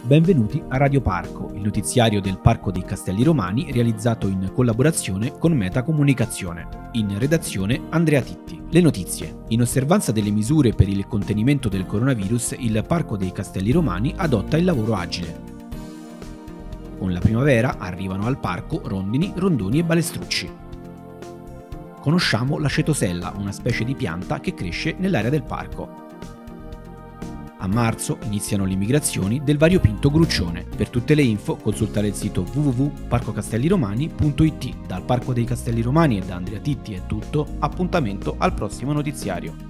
Benvenuti a Radio Parco, il notiziario del Parco dei Castelli Romani realizzato in collaborazione con Meta Comunicazione. In redazione Andrea Titti. Le notizie. In osservanza delle misure per il contenimento del coronavirus, il Parco dei Castelli Romani adotta il lavoro agile. Con la primavera arrivano al parco rondini, rondoni e balestrucci. Conosciamo la cetosella, una specie di pianta che cresce nell'area del parco. A marzo iniziano le migrazioni del variopinto gruccione. Per tutte le info consultare il sito www.parcocastelliromani.it. Dal Parco dei Castelli Romani e da Andrea Titti è tutto, appuntamento al prossimo notiziario.